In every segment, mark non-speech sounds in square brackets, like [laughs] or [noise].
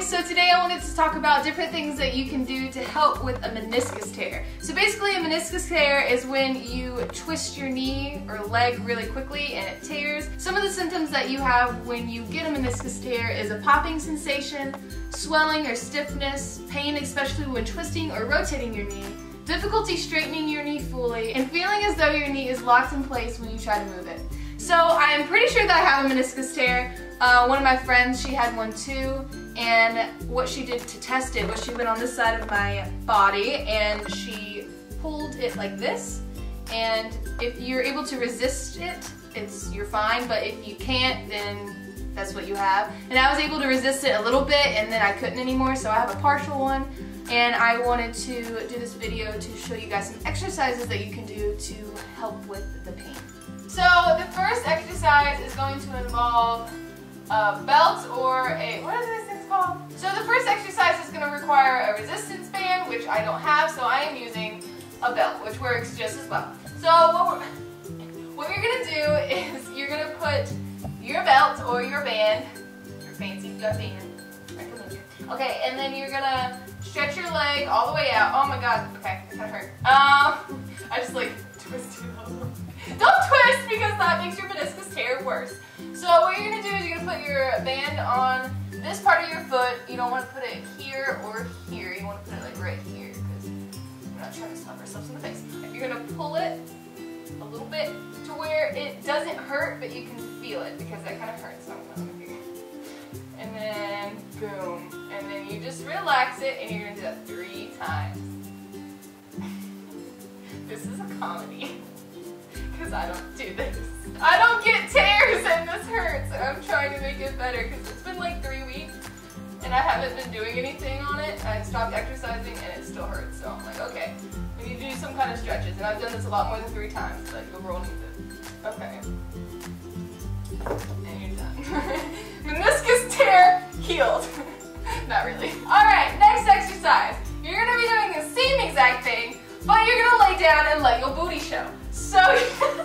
Hi, so today I wanted to talk about different things that you can do to help with a meniscus tear. So basically a meniscus tear is when you twist your knee or leg really quickly and it tears. Some of the symptoms that you have when you get a meniscus tear is a popping sensation, swelling or stiffness, pain especially when twisting or rotating your knee, difficulty straightening your knee fully, and feeling as though your knee is locked in place when you try to move it. So I'm pretty sure that I have a meniscus tear. Uh, one of my friends, she had one too, and what she did to test it was she went on this side of my body and she pulled it like this, and if you're able to resist it, it's you're fine, but if you can't, then that's what you have. And I was able to resist it a little bit, and then I couldn't anymore, so I have a partial one, and I wanted to do this video to show you guys some exercises that you can do to help with the pain. So the first exercise is going to involve a belt or a, what are these So the first exercise is going to require a resistance band, which I don't have, so I am using a belt, which works just as well. So what, what you're going to do is you're going to put your belt or your band, your fancy band, Okay, and then you're gonna stretch your leg all the way out. Oh my god, okay, it's gonna hurt. Um, I just like twisted Don't twist because that makes your meniscus tear worse. So what you're gonna do is you're gonna put your band on this part of your foot. You don't want to put it here or here. You want to put it like right here because we're not trying to slap ourselves in the face. If You're gonna pull it a little bit to where it doesn't hurt, but you can feel it because that kind of hurts. So and then boom. And then you just relax it and you're gonna do that three times. [laughs] this is a comedy. [laughs] Because I don't do this. I don't I'm trying to make it better because it's been like three weeks and I haven't been doing anything on it. I stopped exercising and it still hurts. So I'm like, okay, we need to do some kind of stretches. And I've done this a lot more than three times, but you'll roll need it. Okay. And you're done. [laughs] Meniscus tear healed. [laughs] Not really. Alright, next exercise. You're going to be doing the same exact thing, but you're going to lay down and let your booty show. So, [laughs]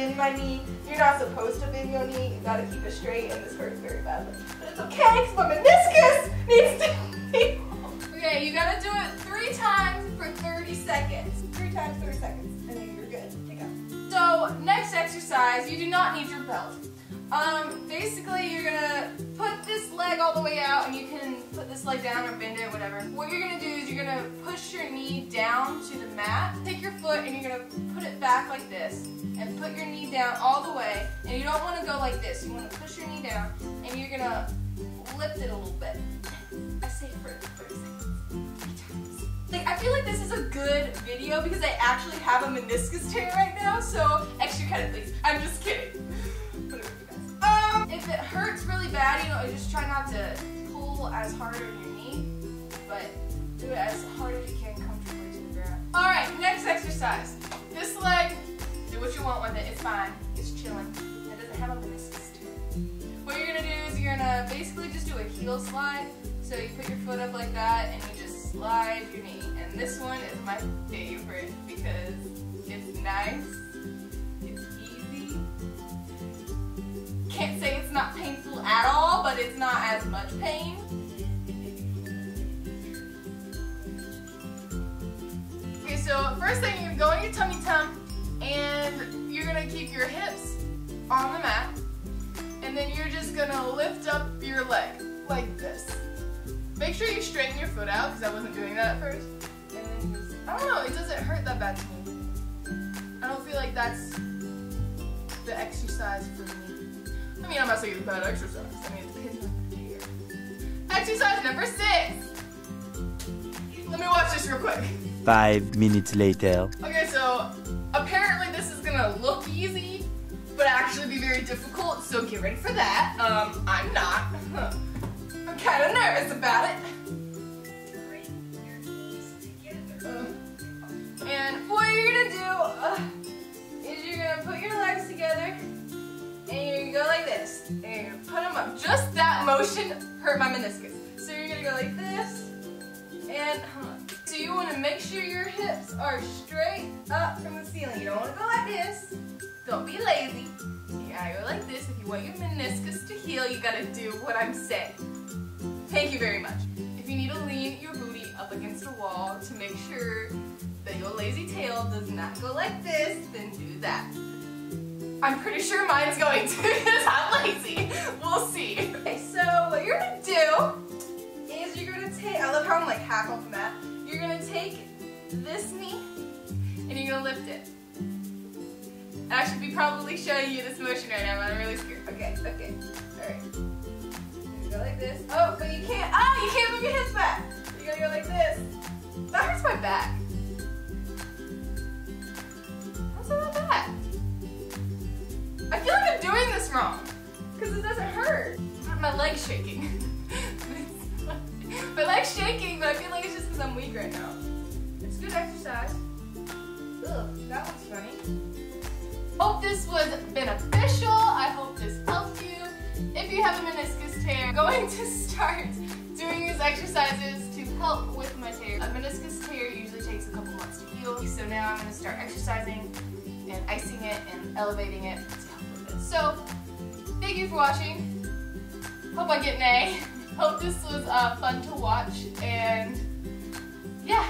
bend my knee. You're not supposed to bend your knee. You got to keep it straight, and this hurts very badly. But it's okay, because my meniscus needs to be [laughs] Okay, you gotta do it three times for 30 seconds. Three times, 30 seconds, and then you're good to go. So, next exercise, you do not need your belt. Um, basically, you're gonna put this leg all the way out, and you can this leg down or bend it, whatever. What you're gonna do is you're gonna push your knee down to the mat, take your foot, and you're gonna put it back like this, and put your knee down all the way, and you don't wanna go like this. You wanna push your knee down, and you're gonna lift it a little bit. I say for 30 seconds. Like, I feel like this is a good video because I actually have a meniscus tear right now, so extra credit please. I'm just kidding. As hard on your knee, but do it as hard as you can comfortably to the ground. Alright, next exercise. This leg, do what you want with it, it's fine. It's chilling. It doesn't have a meniscus tear. What you're gonna do is you're gonna basically just do a heel slide. So you put your foot up like that and you just slide your knee. And this one is my favorite because it's nice, it's easy. Can't say it's not painful at all, but it's not as much pain. So first thing, you're gonna go on your tummy tum, and you're gonna keep your hips on the mat, and then you're just gonna lift up your leg like this. Make sure you straighten your foot out because I wasn't doing that at first. And I don't know, it doesn't hurt that bad to me. I don't feel like that's the exercise for me. I mean, I'm not saying it's bad exercise. I mean, it depends on. Exercise number six. Let me watch this real quick. Five minutes later. Okay, so apparently this is gonna look easy, but actually be very difficult, so get ready for that. Um, I'm not. [laughs] I'm kind of nervous about it. and what you're gonna do uh, is you're gonna put your legs together and you're gonna go like this. And you're gonna put them up. Just that motion hurt my meniscus. So you're gonna go like this And make sure your hips are straight up from the ceiling. You don't want to go like this. Don't be lazy. Gotta go like this. If you want your meniscus to heal, you gotta do what I'm saying. Thank you very much. If you need to lean your booty up against a wall to make sure that your lazy tail does not go like this, then do that. I'm pretty sure mine's going to [laughs] because I'm lazy. We'll see. Okay, so what you're gonna do is you're gonna take, I love how I'm like half off You're gonna take this knee and you're gonna lift it. I should be probably showing you this motion right now, but I'm really scared. Okay, okay, alright. Go like this. Oh, but you can't, ah, you can't move your hips back. You gotta go like this. That hurts my back. How's that bad? I feel like I'm doing this wrong. Because it doesn't hurt. My leg's shaking. [laughs] shaking, but I feel like it's just because I'm weak right now. It's good exercise. Ugh, that one's funny. Hope this was beneficial. I hope this helped you. If you have a meniscus tear, I'm going to start doing these exercises to help with my tear. A meniscus tear usually takes a couple months to heal, so now I'm going to start exercising and icing it and elevating it to help with it. So, thank you for watching. Hope I get an A. Hope this was uh, fun to watch and yeah.